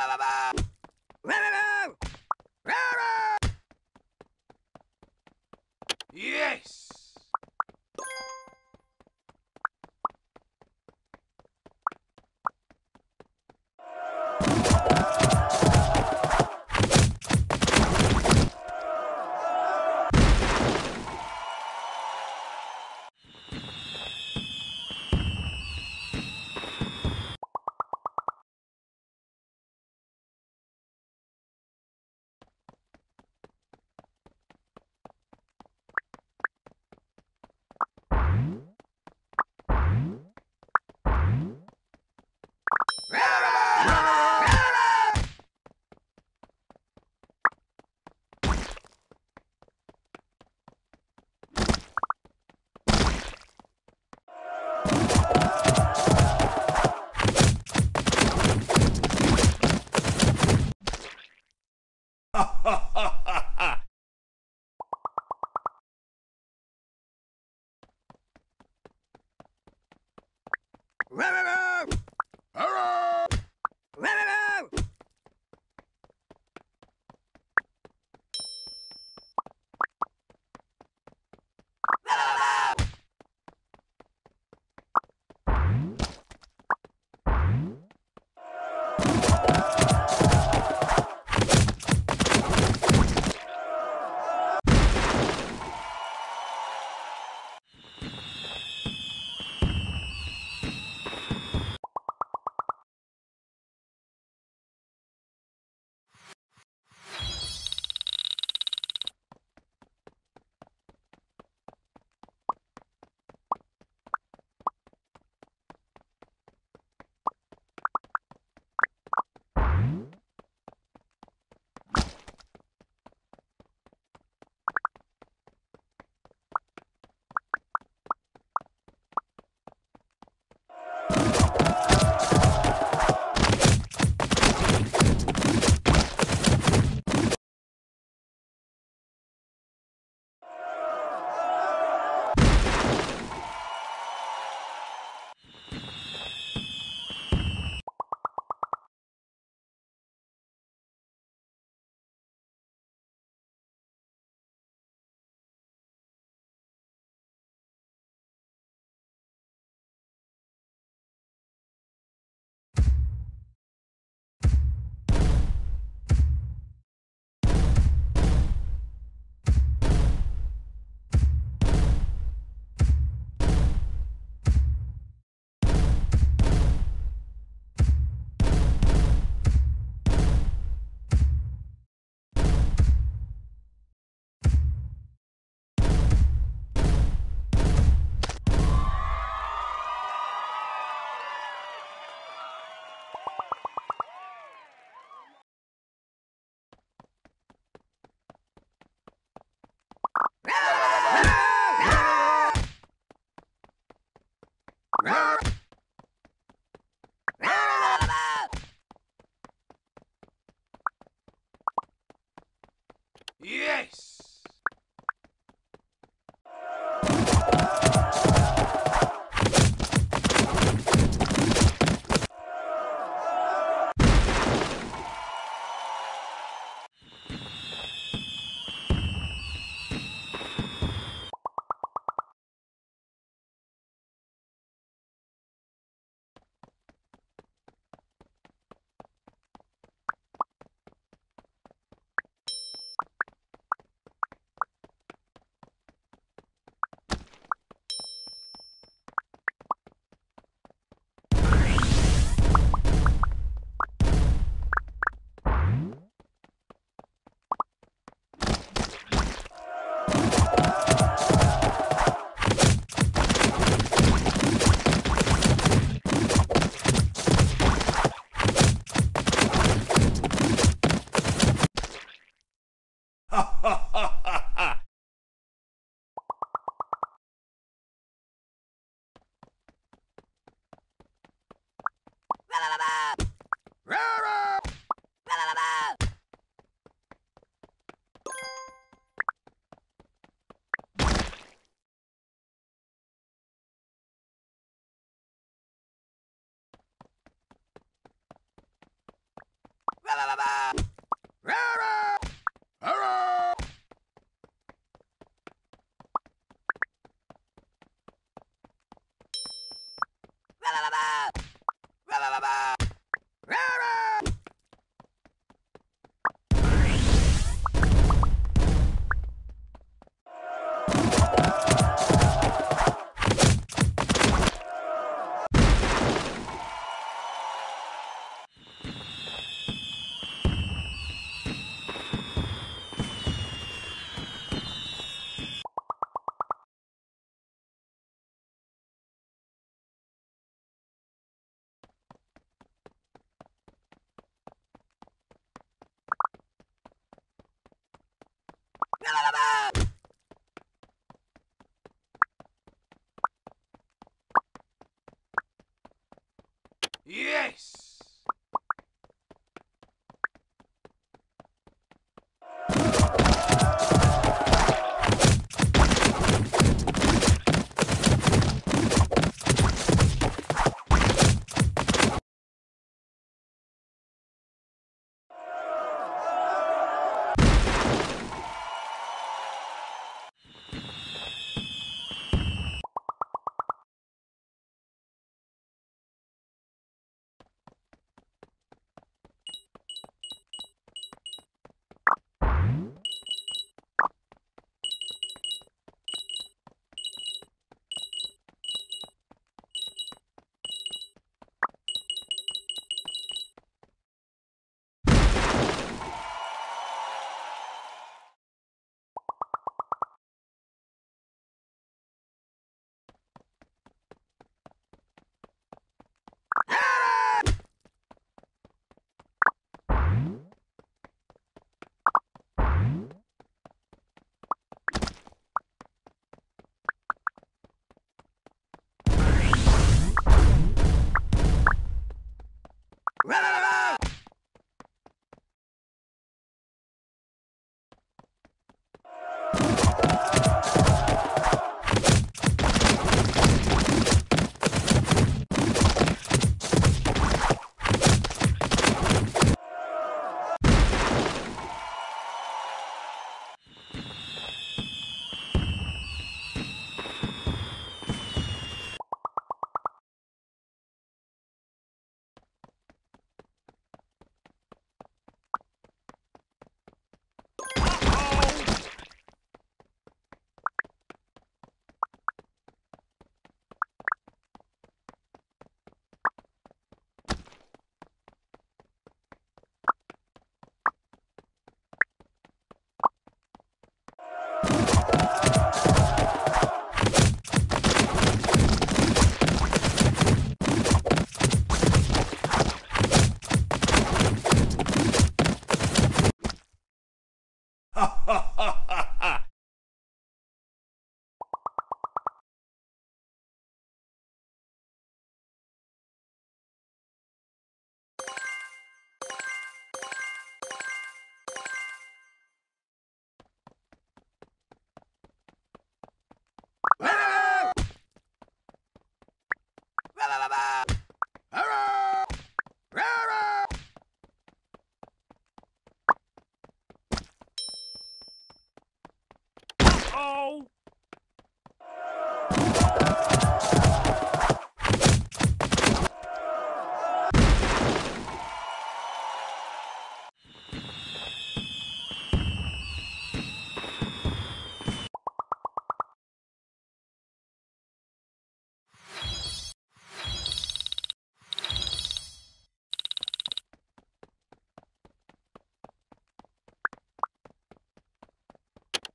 Yes! Yes! Yes!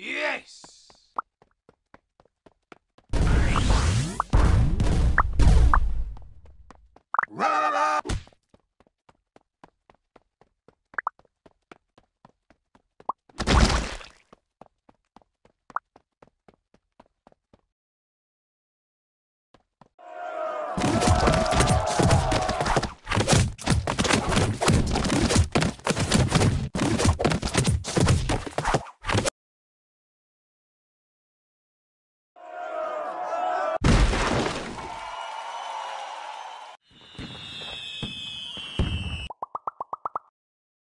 Yes!